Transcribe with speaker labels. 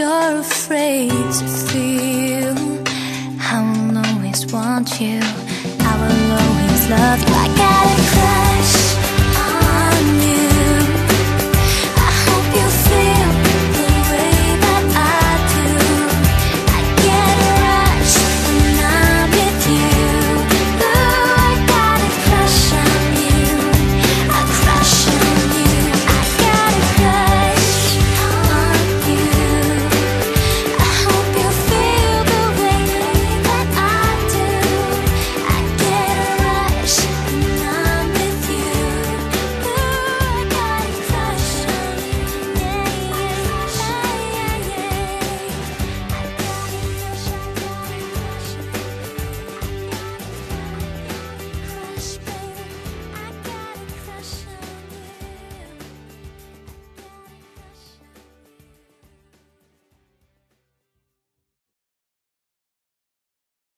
Speaker 1: you're afraid.